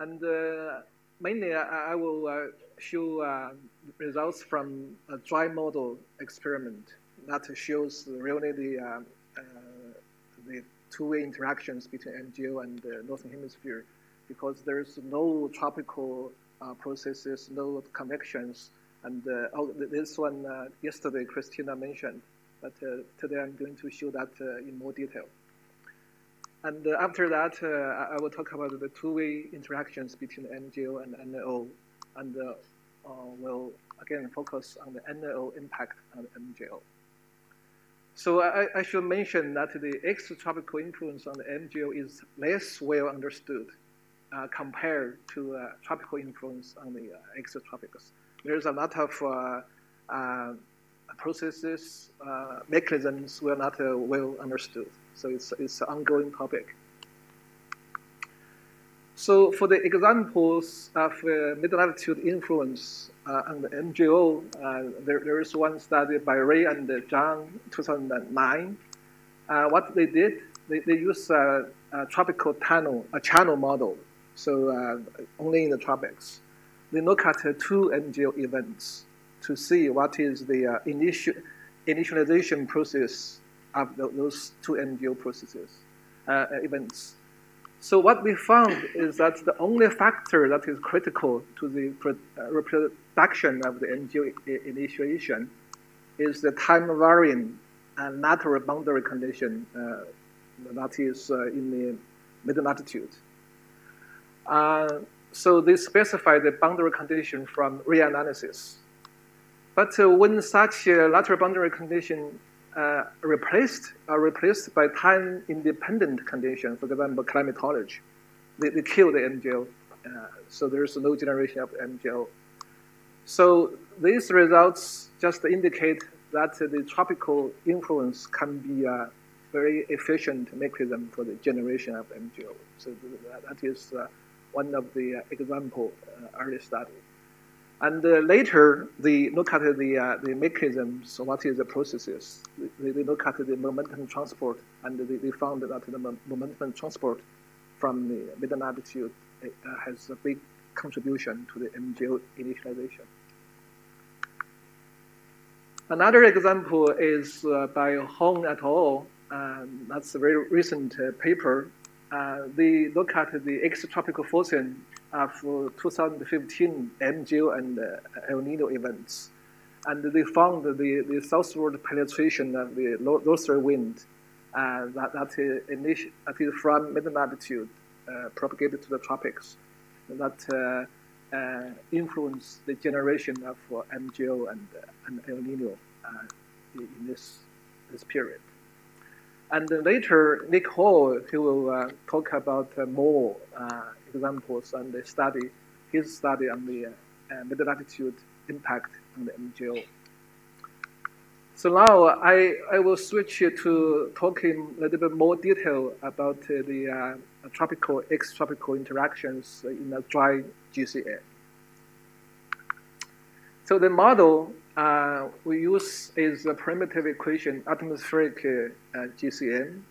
And uh, mainly, I, I will uh, show uh, results from a dry model experiment that shows really the, uh, uh, the two-way interactions between MJO and the Northern Hemisphere. Because there's no tropical processes, no convections, and oh, this one yesterday Christina mentioned, but today I'm going to show that in more detail. And uh, after that, uh, I will talk about the two-way interactions between MJO and NAO, and uh, will again focus on the NAO impact on MJO. So I, I, should mention that the extratropical influence on the MJO is less well understood uh, compared to uh, tropical influence on the uh. There's a lot of processes, mechanisms were not well understood. So it's, it's an ongoing topic. So for the examples of uh, mid-latitude influence uh, on the MJO, uh, there, there is one study by Ray and Zhang, 2009. Uh, what they did, they, they used a, a, tropical tunnel, a channel model, so uh, only in the tropics. They look at two MJO events to see what is the uh, initial, initialization process of the, those two MJO processes, uh, events. So what we found is that the only factor that is critical to the uh, reproduction of the MJO initiation is the time varying and lateral boundary condition uh, that is uh, in the middle latitude. Uh, so they specify the boundary condition from reanalysis. But uh, when such a lateral boundary condition uh, replaced are replaced by time-independent condition, for example, climatology. They, they kill the uh, so there's no generation of MJO. So these results just indicate that the tropical influence can be a very efficient mechanism for the generation of MJO. So that is uh, one of the example uh, early study. And uh, later, they look at the, uh, the mechanisms, what is the processes. They, they look at the momentum transport, and they, they found that the momentum transport from the mid-latitude uh, has a big contribution to the MJO initialization. Another example is uh, by Hong et al. Um, that's a very recent uh, paper. Uh, they look at the extratropical forcing of 2015 MJO and uh, El Nino events. And they found the, the southward penetration of the northern wind uh, that, that, is, that is from mid-latitude uh, propagated to the tropics that uh, uh, the generation of uh, MJO and, and El Nino in this, this period. And later, Nick Hall, he will talk about more examples and the study his study on the uh, mid-latitude impact on the MJO. So now I, I will switch to talking a little bit more detail about uh, the uh, tropical, extratropical interactions in a dry GCM. So the model uh, we use is a primitive equation, atmospheric uh, GCM,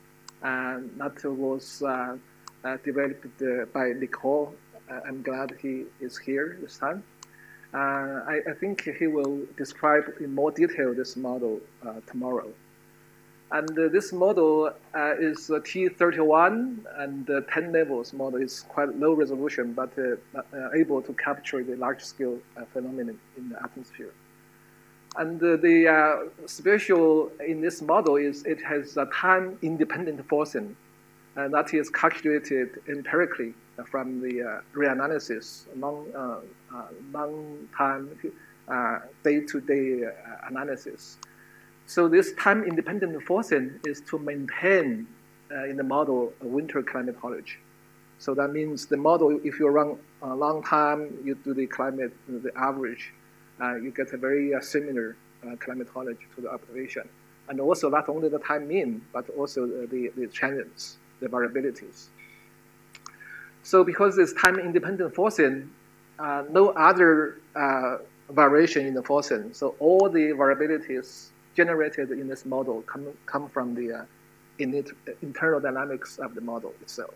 and that was uh, uh, developed uh, by Nick Hall. Uh, I'm glad he is here this time. I, I, think he will describe in more detail this model tomorrow. And uh, this model uh, is a T31 and uh, 10 levels model. is quite low resolution, but able to capture the large scale phenomenon in the atmosphere. And the special in this model is it has a time independent forcing and that is calculated empirically from the uh, reanalysis, long, uh, uh, long time, day-to-day analysis. So this time-independent forcing is to maintain in the model a winter climatology. So that means the model, if you run a long time, you do the climate, the average, uh, you get a very uh, similar uh, climatology to the observation. And also not only the time mean, but also the, the transients the variabilities. So because it's time-independent forcing, uh, no other uh, variation in the forcing. So all the variabilities generated in this model come, come from the uh, internal dynamics of the model itself.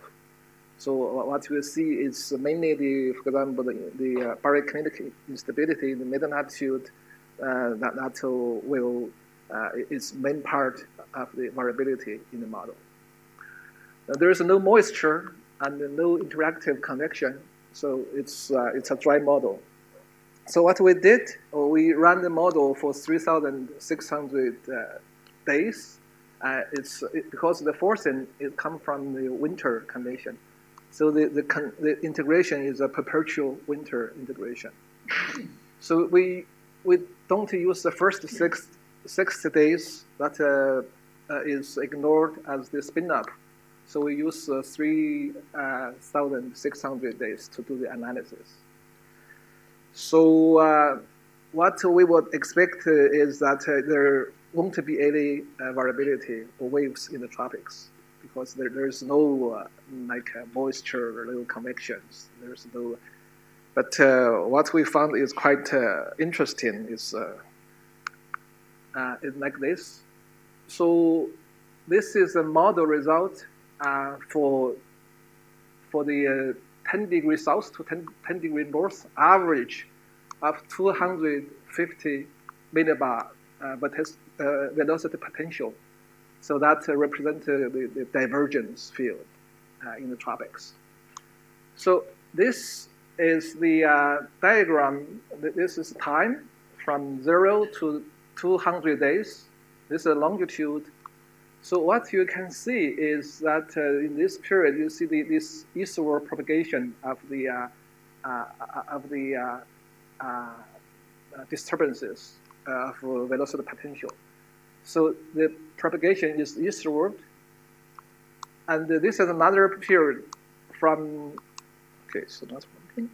So what you see is mainly the, for example, the, the uh, baroclinic instability in the mid latitude uh, that, that will uh, is main part of the variability in the model. Now, there is no moisture and no interactive convection, so it's uh, it's a dry model. So what we did, we ran the model for 3,600 uh, days. Uh, it's it, because the forcing it comes from the winter condition. So the, the, the, integration is a perpetual winter integration. So we, we don't use the first six, six days that uh, uh, is ignored as the spin up. So we use uh, 3,600 days to do the analysis. So uh, what we would expect is that uh, there won't be any uh, variability or waves in the tropics because there, there's no uh, like uh, moisture or no convections. There's no, but uh, what we found is quite interesting. Is is like this. So this is a model result for for the 10 degree south to 10, 10 degree north average of 250 millibar uh, velocity potential. So that uh, represents the, the, divergence field uh, in the tropics. So this is the uh, diagram. This is time from 0 to 200 days. This is a longitude so what you can see is that uh, in this period, you see the, this eastward propagation of the of the uh, disturbances of velocity potential. So the propagation is eastward, and this is another period from. Okay, so not working.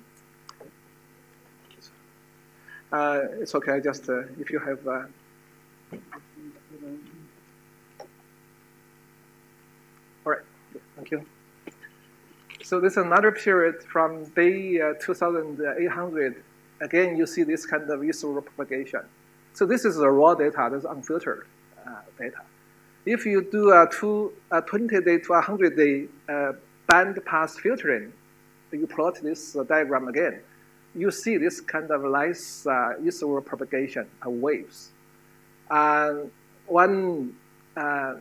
Uh, it's okay. I just if you have. All right, thank you. So this is another period from day uh, 2800. Again, you see this kind of visual propagation. So this is the raw data, this is unfiltered uh, data. If you do a, two, a 20 day to 100 day uh, band pass filtering, you plot this uh, diagram again, you see this kind of nice uh, eastward propagation of waves. And one uh,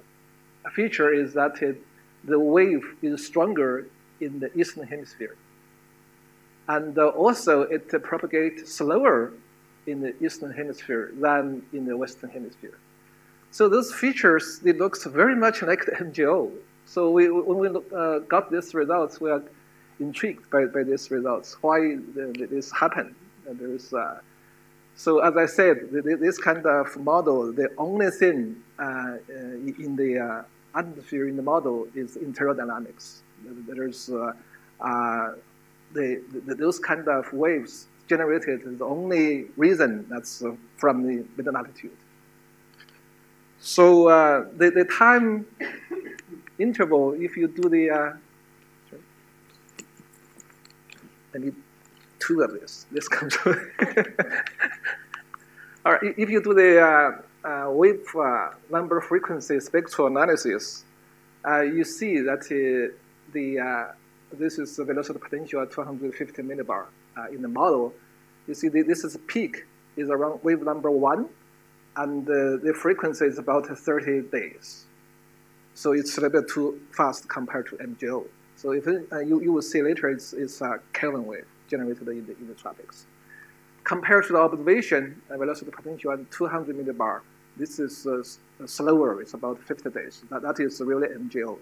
feature is that it the wave is stronger in the eastern hemisphere. And uh, also, it uh, propagates slower in the eastern hemisphere than in the western hemisphere. So those features, they look very much like the MJO. So we, when we look, uh, got these results, we are intrigued by, by these results. Why this happened? And there's, uh, so as I said, this kind of model, the only thing uh, uh, in the atmosphere in the model is interior dynamics. There's uh, uh, the, the, those kind of waves generated is the only reason that's uh, from the mid latitude. So uh, the, the time interval, if you do the, uh, I need two of this. This comes. All right, if you do the uh, uh, wave uh, number frequency spectral analysis, uh, you see that the this is the velocity potential at 250 millibar in the model. You see the, this is a peak is around wave number one, and the frequency is about 30 days. So it's a little bit too fast compared to MJO. So if it, uh, you, you will see later, it's, it's a Kelvin wave generated in the, in the tropics compared to the observation uh, velocity potential at 200 millibar, this is uh, slower. It's about 50 days. That, that is really MJO.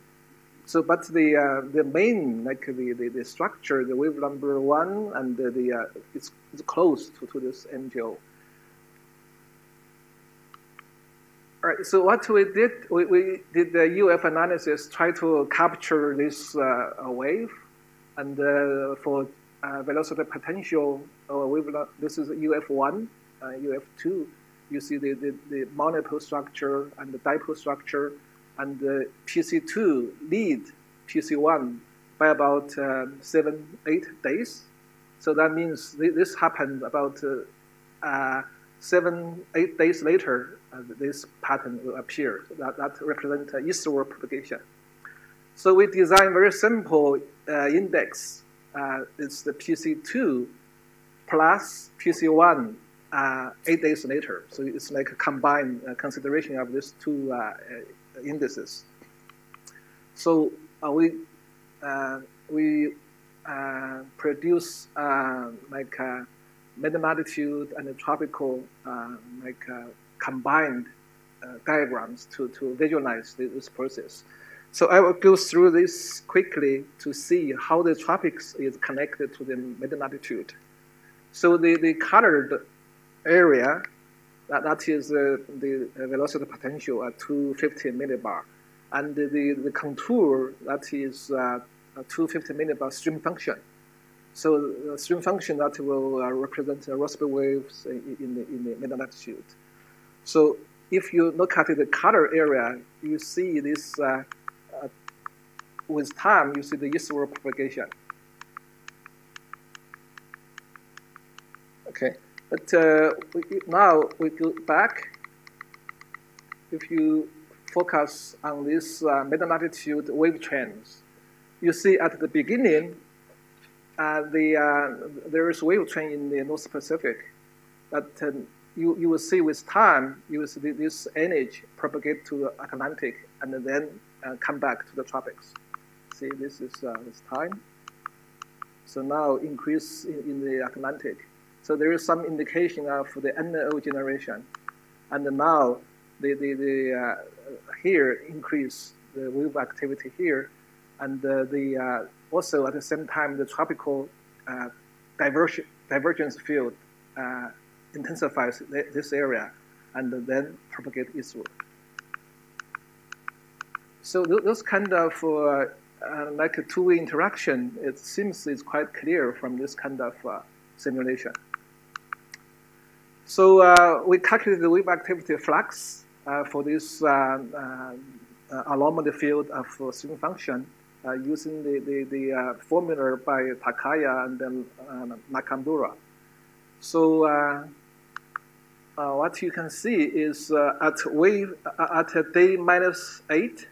So, but the uh, the main like the, the, the, structure, the wave number one, and the, the uh, it's, it's close to, to this MJO. All So what we did, we, we did the EOF analysis, try to capture this uh, wave, and uh, for uh, velocity potential uh, this is EOF1, uh, EOF2. You see the, the, the monopole structure and the dipole structure, and the PC2 lead PC1 by about uh, seven, eight days. So that means th this happened about uh, uh, seven, eight days later, uh, this pattern will appear. That, that represents eastward propagation. So we design very simple uh, index. Uh, it's the PC2 plus PC1 uh, eight days later. So it's like a combined uh, consideration of these two uh, indices. So we we produce like mid latitude and the tropical like combined diagrams to, to visualize this process. So I will go through this quickly to see how the tropics is connected to the mid-latitude. So the, the colored area, that, that is uh, the velocity potential at 250 millibar. And the, the, the contour, that is uh, 250 millibar stream function. So the stream function that will uh, represent Rossby waves in, the, in the mid-latitude. So if you look at the color area, you see this, uh, uh, with time, you see the eastward propagation. Okay. But uh, now we go back. If you focus on this uh, mid-latitude wave trains, you see at the beginning, uh, the, uh, there is wave train in the North Pacific. But um, you, you will see with time, you will see this energy propagate to the Atlantic and then uh, come back to the tropics. See, this is uh, this time. So now increase in, in the Atlantic so there is some indication of the NAO generation. And now the, the, the uh, here increase the wave activity here. And uh, the, uh, also at the same time, the tropical uh, diversion, divergence field uh, intensifies this area and then propagate eastward. So th those kind of uh, like a two-way interaction, it seems is quite clear from this kind of simulation. So uh, we calculated the wave activity flux uh, for this uh, uh, uh anomaly field of stream function uh, Uh, using the, the, the uh, formula by Takaya and then uh, Nakamura. So what you can see is at wave at day minus eight,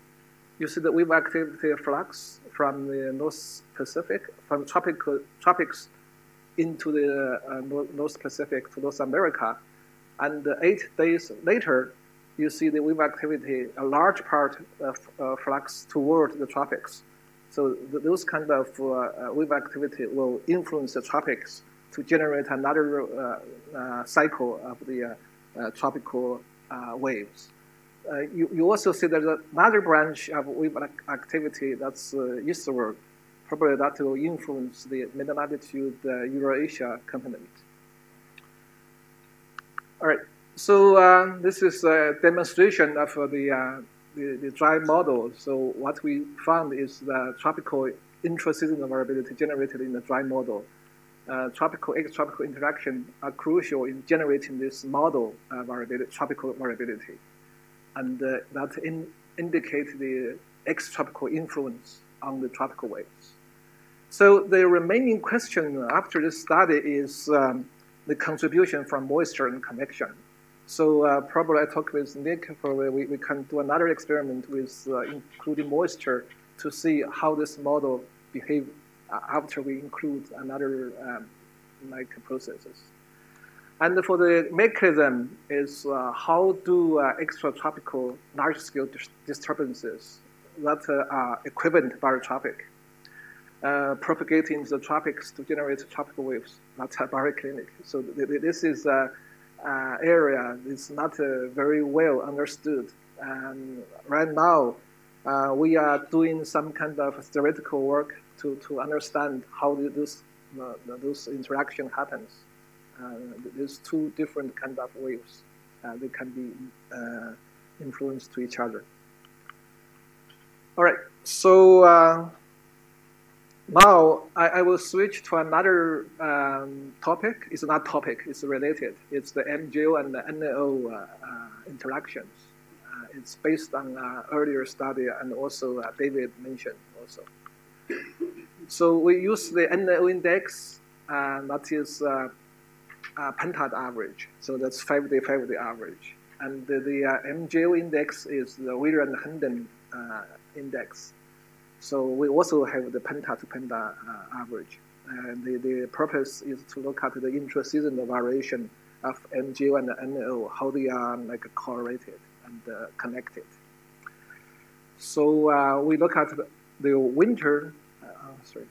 you see the wave activity flux from the North Pacific, from tropical tropics into the uh, North Pacific to North America. And eight days later, you see the wave activity, a large part of uh, flux toward the tropics. So th those kind of uh, uh, wave activity will influence the tropics to generate another uh, cycle of the tropical waves. you, you also see there's another branch of wave activity that's eastward probably that will influence the mid-latitude Eurasia continent. All right, so uh, this is a demonstration of uh, the, the, the, dry model. So what we found is the tropical intra-seasonal variability generated in the dry model. Uh, tropical extratropical interaction are crucial in generating this model uh, variability, tropical variability. And that in, indicate the extratropical influence on the tropical waves. So the remaining question after this study is um, the contribution from moisture and convection. So uh, probably I talk with Nick, probably we, we can do another experiment with uh, including moisture to see how this model behave uh, after we include another um, like processes. And for the mechanism is uh, how do uh, extratropical large-scale dis disturbances that uh, are equivalent barotropic uh, propagating the tropics to generate tropical waves. That's a baroclinic. So th th this is an area is not uh, very well understood. And right now, uh, we are doing some kind of theoretical work to, to understand how this, this interaction happens. there's two different kind of waves. they can be influenced to each other. All right, so uh, now, I, I, will switch to another um, topic. It's not topic, it's related. It's the MJO and the NAO uh, uh, interactions. Uh, it's based on uh, earlier study and also uh, David mentioned also. So we use the NAO index, and that is uh, pentad average. So that's five-day, five-day average. And the, the MJO index is the Wheeler and Hendon index. So we also have the penta to penta uh, average. And the, the purpose is to look at the intra-seasonal variation of MJO and NAO, how they are like correlated and uh, connected. So uh, we look at the, winter, uh, oh, sorry.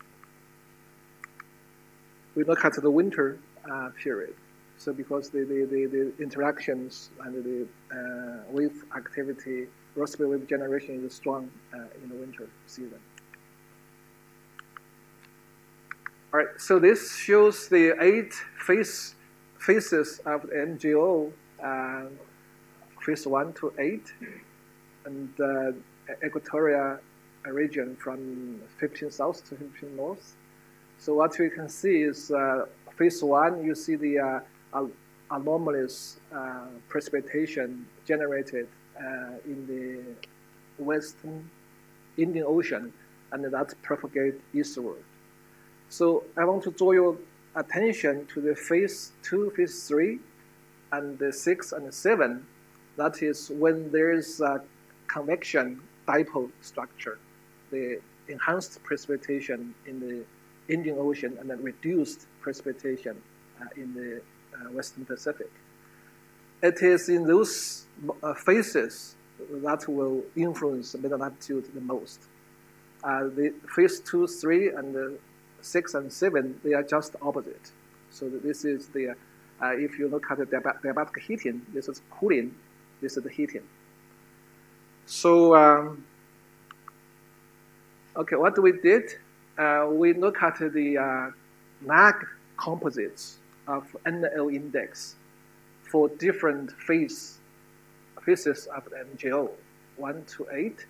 We look at the winter uh, period. So because the, the, the, the interactions and the uh, wave activity, Rossby wave generation is strong uh, in the winter season. All right, so this shows the eight phase, phases of the MJO, uh, phase one to eight, and uh, equatorial region from 15 south to 15 north. So what we can see is uh, phase one, you see the uh, anomalous uh, precipitation generated in the western Indian Ocean, and that propagate eastward. So I want to draw your attention to the phase two, phase three, and the six and seven. That is when there is a convection dipole structure, the enhanced precipitation in the Indian Ocean and then reduced precipitation uh, in the uh, Western Pacific. It is in those uh, phases that will influence mid latitude the most. Uh, the phase two, three, and six and seven, they are just opposite. So this is the, uh, if you look at the diabatic heating, this is cooling, this is the heating. So, um, okay, what we did, uh, we look at the uh, lag composites of NAO index for different phase, phases of the MJO, 1 to 8,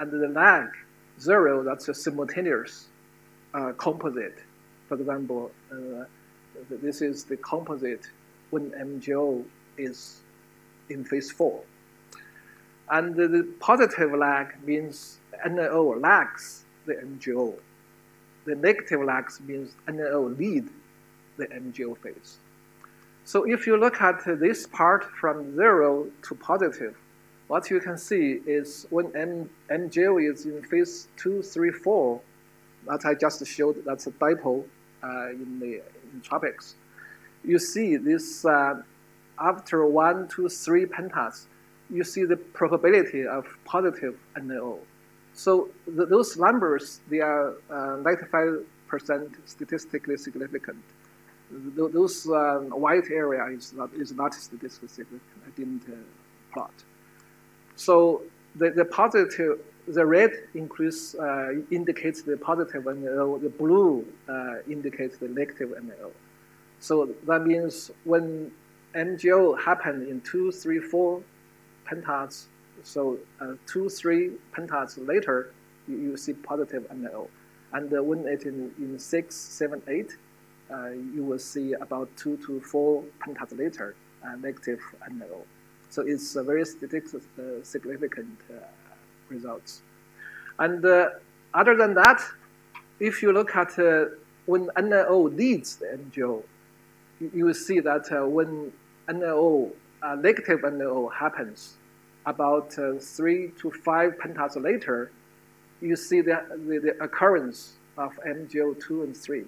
and the lag, 0, that's a simultaneous uh, composite. For example, uh, this is the composite when MJO is in phase 4. And the, the positive lag means NAO lags the MJO. The negative lags means NAO lead the MJO phase. So if you look at this part from zero to positive, what you can see is when M MJO is in phase two, three, four, that I just showed, that's a dipole uh, in the in tropics. You see this uh, after one, two, three pentas, you see the probability of positive NAO. So th those numbers, they are 95% uh, statistically significant those um, white area is not, is not statistically. I didn't uh, plot. So the, the positive, the red increase uh, indicates the positive NAO, the blue uh, indicates the negative NAO. So that means when MJO happened in two, three, four pentas, so uh, two, three pentas later, you, you see positive NAO. And uh, when it in, in six, seven, eight, you will see about two to four pentas later uh, negative NAO. So it's a very uh, significant results. And other than that, if you look at when NAO leads the MJO, you will see that when NAO, negative NAO happens, about uh, three to five pentas later, you see the, the, the occurrence of MJO2 and 3.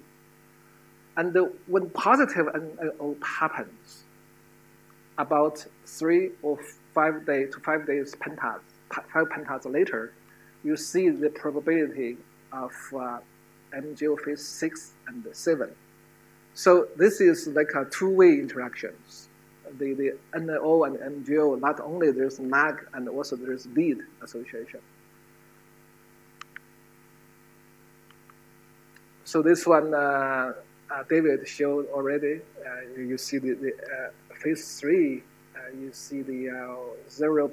And the, when positive NAO happens, about three or five days to five days pentas, five pentas later, you see the probability of uh, MJO phase six and seven. So this is like a two-way interactions. The, the and MJO, not only there's lag and also there's lead association. So this one, uh, uh, David showed already. Uh, you see the, the uh, phase three, you see the zero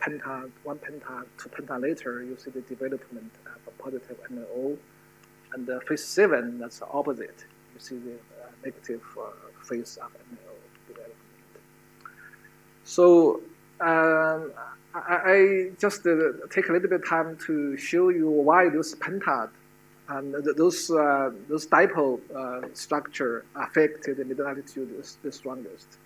penta, one penta, two penta later, you see the development of a positive NAO. And uh, phase seven, that's the opposite. You see the uh, negative uh, phase of NAO development. So um, I, I, just take a little bit of time to show you why those pentas and those uh, those dipole uh, structure affected the middle latitude the strongest.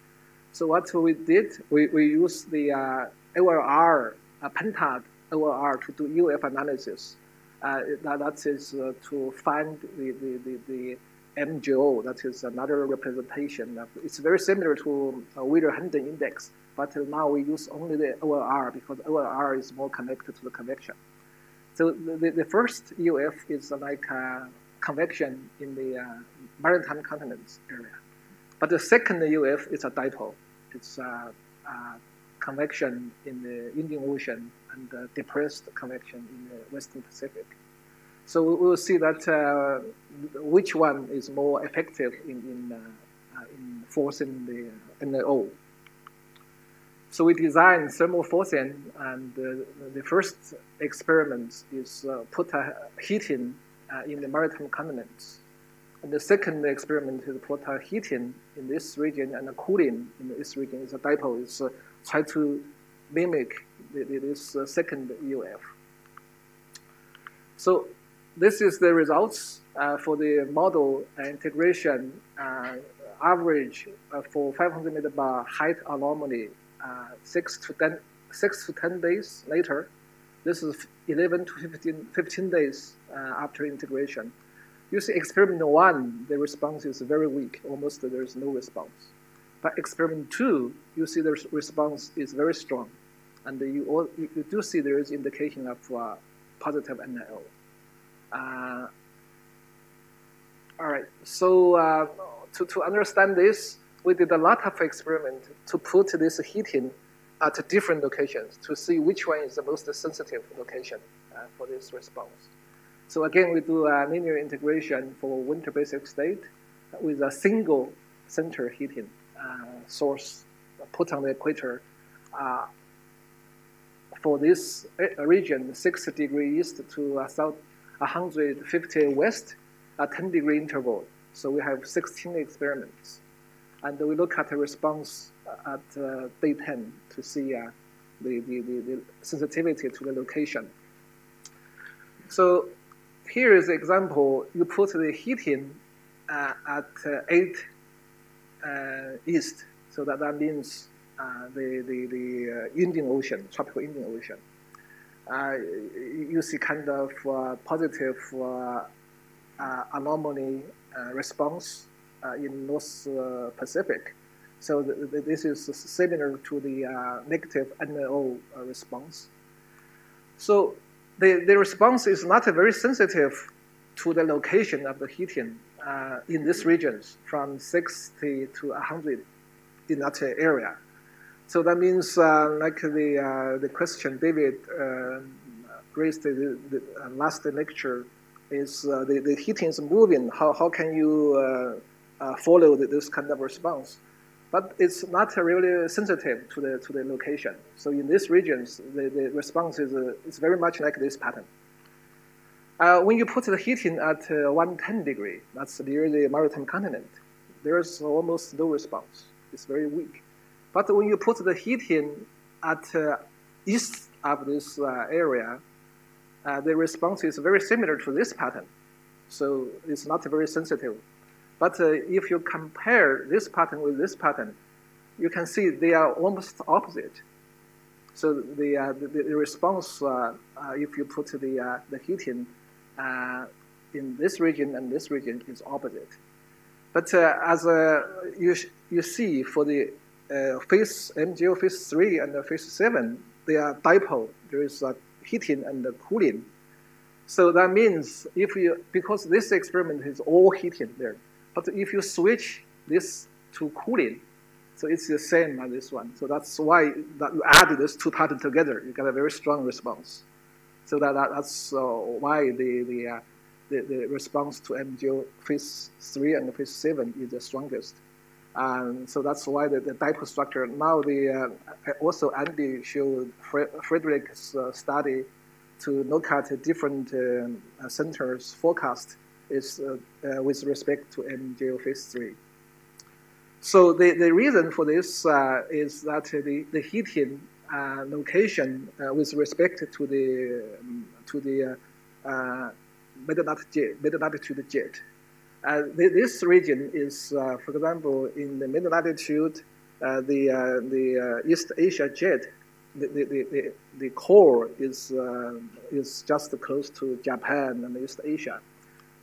So what we did, we, we used the uh, OLR uh, pentad OLR to do EOF analysis, that, that is to find the, the, the, the MJO, that is another representation. Of, it's very similar to uh, Wheeler-Hendon index, but now we use only the OLR because OLR is more connected to the convection. So the, the first EOF is like a convection in the uh, maritime continents area. But the second EOF is a dipole. It's a, convection in the Indian Ocean and depressed convection in the Western Pacific. So we will see that uh, which one is more effective in, in, uh, in forcing the NAO. So we designed thermal forcing, and uh, the first experiment is uh, put a heating uh, in the maritime continents. And the second experiment is put a heating in this region and a cooling in this region. It's a dipole. It's uh, try to mimic the, this second EOF. So this is the results uh, for the model integration uh, average uh, for 500 millibar height anomaly six to 10, six to 10 days later. This is 11 to 15, 15 days after integration. You see experiment one, the response is very weak, almost there's no response. But experiment two, you see the response is very strong. And you, all, you do see there is indication of uh, positive NAO. Uh, all right, so uh, to, to understand this, we did a lot of experiment to put this heating at different locations to see which one is the most sensitive location uh, for this response. So again, we do a linear integration for winter basic state with a single center heating uh, source put on the equator. Uh, for this region, 60 degree east to south 150 west, a 10 degree interval. So we have 16 experiments. And we look at the response at uh, day 10 to see uh, the, the, the, the, sensitivity to the location. So here is the example. You put the heating uh, at uh, 8 uh, east. So that, that means uh, the, the, the Indian Ocean, tropical Indian Ocean. Uh, you see kind of uh, positive uh, anomaly response in North Pacific. So this is similar to the negative NAO response. So the, the response is not very sensitive to the location of the heating uh, in these regions from 60 to 100 in that area. So that means, uh, like the uh, the question David uh, raised the, the uh, last lecture, is uh, the the heating is moving. How how can you uh, follow the, this kind of response? But it's not really sensitive to the to the location. So in these regions, the, the response is is very much like this pattern. when you put the heating at 110 degree, that's near the maritime continent, there's almost no response. It's very weak. But when you put the heating at uh, east of this uh, area, uh, the response is very similar to this pattern. So it's not very sensitive. But uh, if you compare this pattern with this pattern, you can see they are almost opposite. So the, uh, the, the, response, uh, if you put the, the heating in this region and this region is opposite. But as you, you see for the uh, phase MJO phase 3 and phase 7, they are dipole. There is heating and cooling. So that means if you, because this experiment is all heating there, but if you switch this to cooling, so it's the same as this one. So that's why that you add these two patterns together, you get a very strong response. So that, that that's uh, why the, the, uh, the, the response to MJO phase 3 and phase 7 is the strongest. And so that's why the, the dipole structure. Now the uh, also Andy showed Frederick's uh, study to look at different uh, centers forecast is uh, uh, with respect to MJO phase 3. So the, the reason for this uh, is that the, the heating location with respect to the um, to the mid-latitude jet this region is, uh, for example, in the middle latitude, uh, the, the East Asia jet the, the, the, the core is, is just close to Japan and East Asia.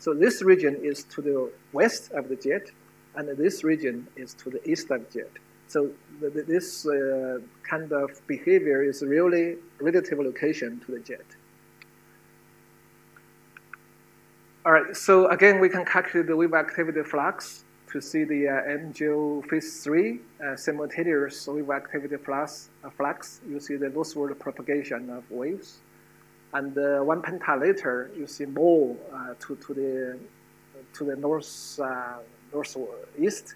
So this region is to the west of the jet, and this region is to the east of the jet. So the, the, this uh, kind of behavior is really relative location to the jet. All right, so again, we can calculate the wave activity flux to see the uh, MJO phase three uh, simultaneous wave activity flux, uh, flux. You see the northward propagation of waves. And uh, one penta later, you see more uh, to, to the to the north uh, northeast,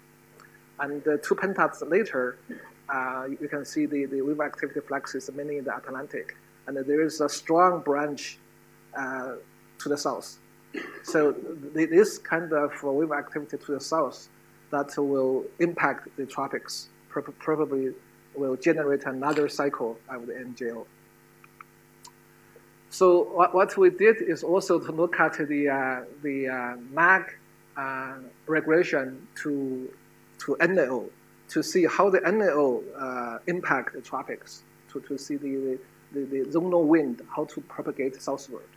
and two pentas later, you can see the, the wave activity flux is mainly in the Atlantic, and there is a strong branch to the south. So this kind of wave activity to the south that will impact the tropics probably will generate another cycle of the MJO. So what, what we did is also to look at the, uh, the uh, lag uh, regression to, to NAO to see how the NAO uh, impact the tropics, to, to see the, the, the zonal wind, how to propagate southward.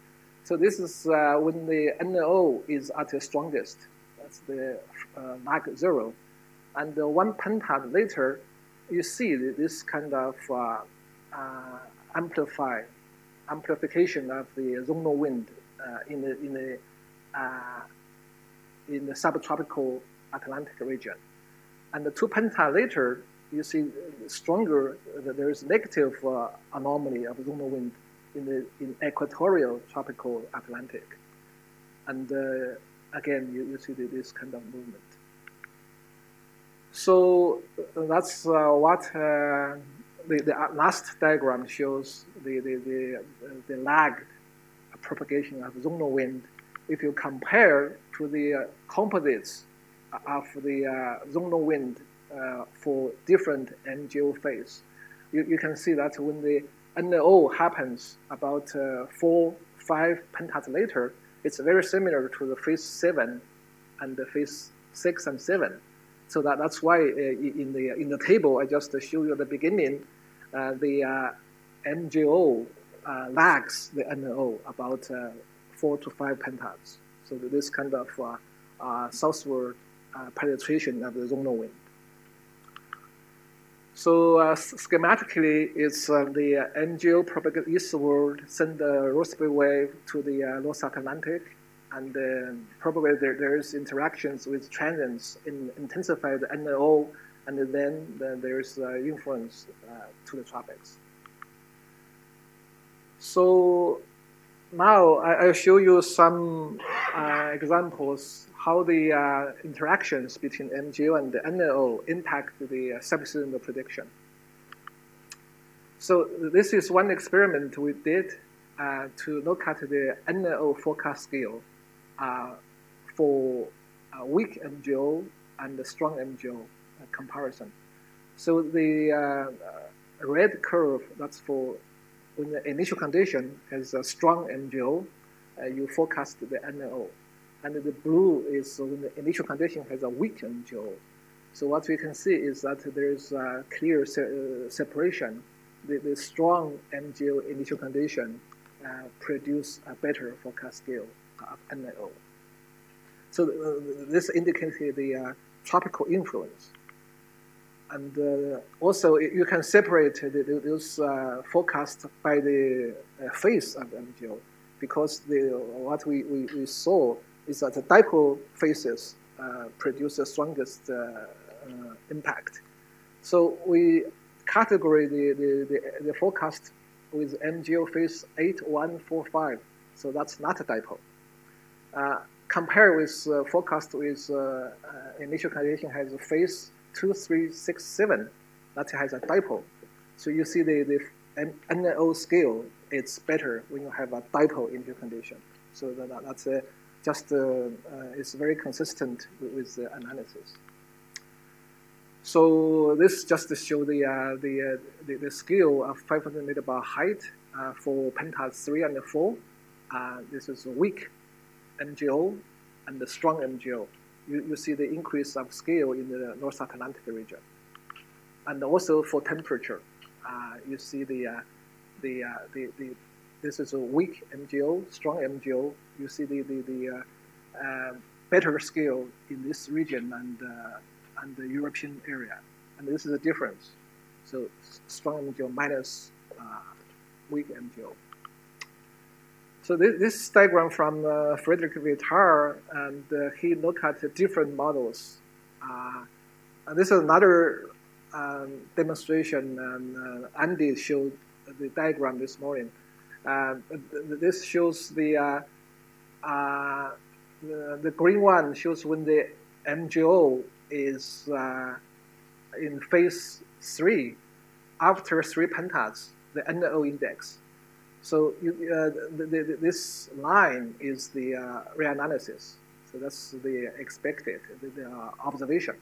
So this is uh, when the NAO is at its strongest. That's the uh, zero. And uh, one penta later, you see this kind of uh, uh, amplify, amplification of the zonal wind uh, in the, in the, in the subtropical Atlantic region. And the two penta later, you see stronger, there is negative anomaly of zonal wind in the in equatorial tropical Atlantic. And uh, again, you, you see this kind of movement. So uh, that's uh, what uh, the, the last diagram shows the, the, the, the lag propagation of zonal wind. If you compare to the uh, composites of the uh, zonal wind uh, for different MJO phase, you, you can see that when the NAO happens about uh, four, five pentas later, it's very similar to the phase seven and the phase six and seven. So that, that's why uh, in the in the table I just showed you at the beginning, uh, the MJO uh, lags the NAO about four to five pentas. So this kind of southward penetration of the zonal wind. So uh, schematically, it's uh, the uh, MJO propagate eastward, send the Rossby wave to the uh, North Atlantic, and uh, probably there, there's interactions with transients in intensify the and then there's uh, influence uh, to the tropics. So now I, will show you some examples how the uh, interactions between MJO and the NAO impact the uh, prediction. So this is one experiment we did uh, to look at the NAO forecast scale uh, for weak MJO and the strong MJO uh, comparison. So the uh, red curve, that's for when the initial condition has a strong MJO, you forecast the NAO and the blue is when the initial condition has a weak MJO. So what we can see is that there is a clear se uh, separation. The, the, strong MJO initial condition uh, produce a better forecast scale NAO. So uh, this indicates the uh, tropical influence. And uh, also you can separate the, those uh, forecasts by the phase of MJO, because the, what we, we, we saw is that the dipole phases uh, produce the strongest uh, uh, impact. So we categorize the, the, the, the, forecast with MJO phase 8145. So that's not a dipole. Uh, compare with uh, forecast with uh, uh, initial condition has a phase 2367 that has a dipole. So you see the, the NAO scale, it's better when you have a dipole initial condition. So that, that's a just uh, uh, is very consistent with, with, the analysis. So this just to show the, uh, the, the, the, scale of 500 millibar height for pentas 3 and 4. this is a weak MJO and the strong MJO. You, you see the increase of scale in the North Atlantic region. And also for temperature, uh, you see the, uh, the, uh, the, the, this is a weak MJO, strong MJO. You see the, the, the uh, better scale in this region and, and the European area. And this is the difference. So strong MJO minus weak MJO. So this, this diagram from uh, Frederick Vitart, and uh, he looked at different models. Uh, this is another um, demonstration, and uh, Andy showed the diagram this morning. Uh, this shows the, uh, the, the green one shows when the MJO is in phase three after three pentads, the NAO index. So uh, the, the, this line is the uh, reanalysis. So that's the expected the, the uh, observation.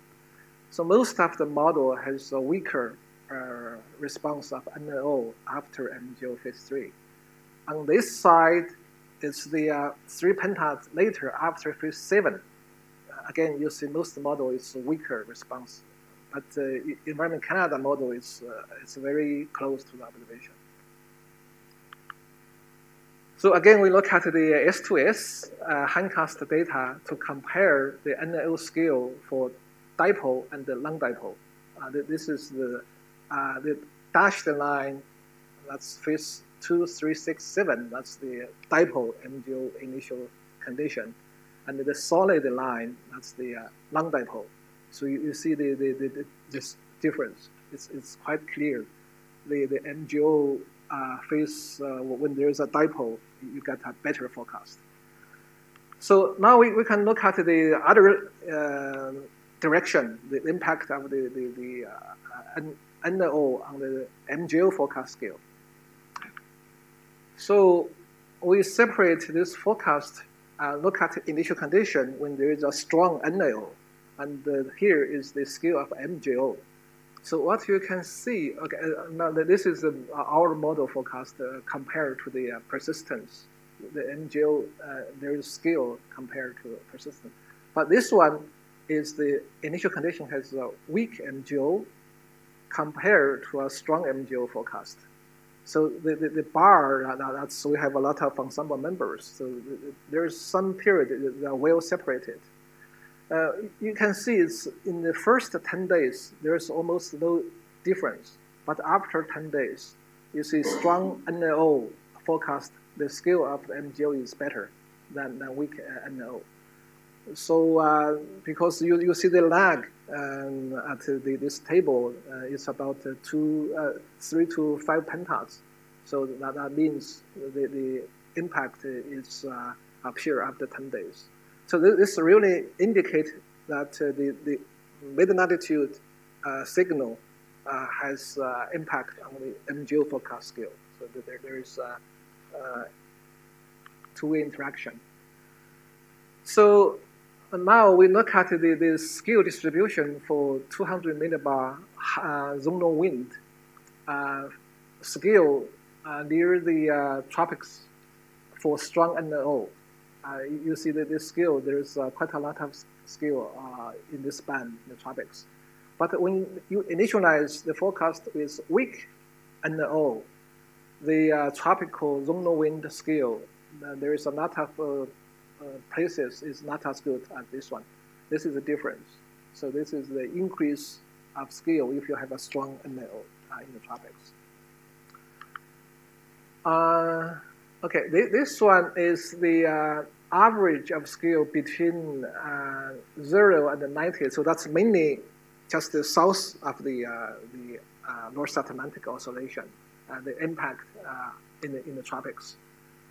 So most of the model has a weaker uh, response of NAO after MJO phase 3. On this side, it's the uh, three pentads later after phase 7. Again, you see most model is a weaker response. But uh, Environment Canada model is, is very close to the observation. So again, we look at the S2S uh, hindcast data to compare the NAO scale for dipole and the non-dipole. Uh, this is the, uh, the dashed line, that's phase 2367, that's the dipole MJO initial condition. And the solid line, that's the uh, non-dipole. So you, you see the, the, the, this difference. It's, it's quite clear. The, the MJO uh, phase, uh, when there's a dipole, you get a better forecast. So now we, we can look at the other uh, direction, the impact of the, the, the uh, NAO on the MJO forecast scale. So we separate this forecast, uh, look at initial condition when there is a strong NAO, and uh, here is the scale of MJO. So what you can see, okay, uh, now this is uh, our model forecast uh, compared to the uh, persistence. The MJO, uh, there is scale compared to persistence. But this one is the initial condition has a weak MJO compared to a strong MJO forecast. So the, the, the bar, that's, we have a lot of ensemble members. So there's some period that are well separated. Uh, you can see it's in the first 10 days, there's almost no difference. But after 10 days, you see strong NAO forecast, the scale of MJO is better than, than weak uh, NAO. So uh, because you, you see the lag um, at the, this table uh, is about uh, two, uh, three to five pentads. So that, that means the, the impact is uh, appear after 10 days. So this really indicates that uh, the, the mid-latitude uh, signal uh, has uh, impact on the MJO forecast scale. So there, there is a two-way interaction. So now we look at the, the scale distribution for 200 millibar uh, zonal wind uh, scale uh, near the uh, tropics for strong NAO. Uh, you see that this scale, there's uh, quite a lot of scale uh, in this band, in the tropics. But when you initialize the forecast with weak NAO, the tropical zonal wind scale, there is a lot of places is not as good as this one. This is the difference. So this is the increase of scale if you have a strong NAO uh, in the tropics. Okay, this one is the uh, average of scale between uh, 0 and 90. So that's mainly just the south of the, uh, the uh, North Atlantic Oscillation, and the impact uh, in, the, in the tropics.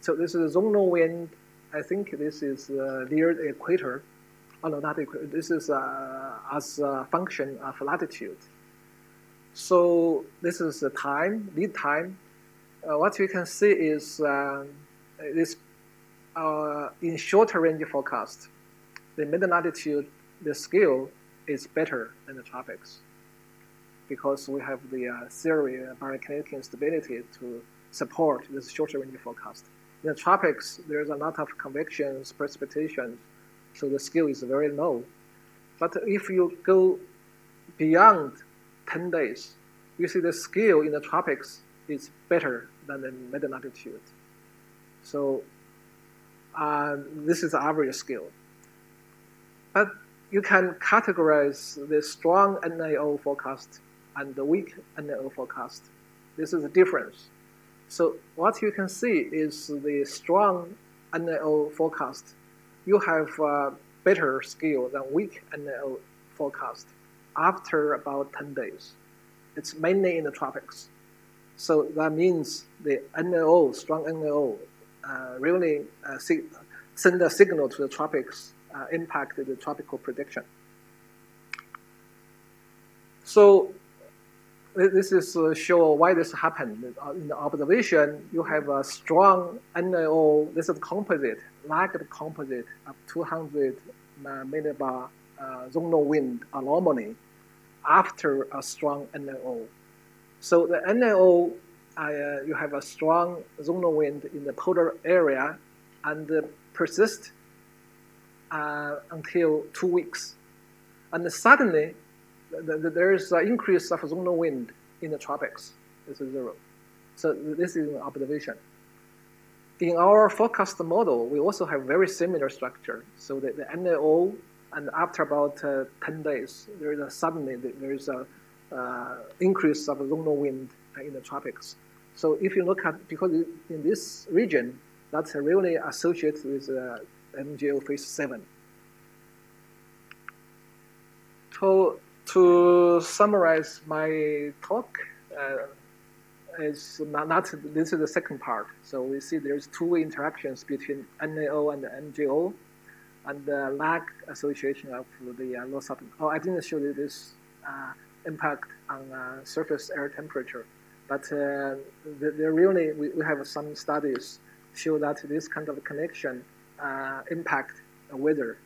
So this is zonal wind. I think this is uh, near the equator. Oh, no, not equator. This is as a function of latitude. So this is the time, lead time, uh, what you can see is uh, this uh, in shorter range forecast, the mid-latitude, the scale is better than the tropics because we have the uh, theory of baroclinic instability to support this shorter range forecast. In the tropics, there's a lot of convections, precipitations, so the scale is very low. But if you go beyond 10 days, you see the scale in the tropics is better than the mid latitude. So uh, this is average skill. But you can categorize the strong NAO forecast and the weak NAO forecast. This is the difference. So what you can see is the strong NAO forecast. You have a better skill than weak NAO forecast after about 10 days. It's mainly in the tropics. So that means the NAO, strong NAO, uh, really uh, send a signal to the tropics, uh, impact the tropical prediction. So this is uh, show why this happened. In the observation, you have a strong NAO, this is composite, lagged composite of 200 uh, millibar uh, zonal wind anomaly after a strong NAO. So the NAO, uh, you have a strong zonal wind in the polar area and uh, persist uh, until two weeks. And suddenly, the, the, there is an increase of zonal wind in the tropics. This is zero. So this is an observation. In our forecast model, we also have very similar structure. So the, the NAO, and after about uh, 10 days, there is a suddenly there is a increase of zonal wind in the tropics. So if you look at, because in this region, that's really associated with uh, MJO phase 7. So to summarize my talk, uh, is not, not, this is the second part. So we see there's two interactions between NAO and MJO, and the lag association of the uh, loss of. Oh, I didn't show you this uh, impact on uh, surface air temperature, but uh, there really we, we have some studies show that this kind of connection uh, impact weather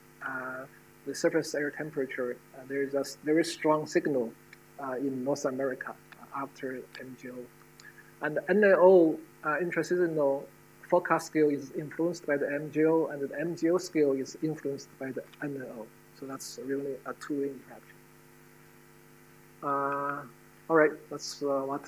the surface air temperature, uh, there is a very strong signal uh, in North America after MJO. And the NAO uh, intraseasonal forecast scale is influenced by the MJO, and the MJO scale is influenced by the NAO. So that's really a two-way interaction. Uh, all right, that's uh, what.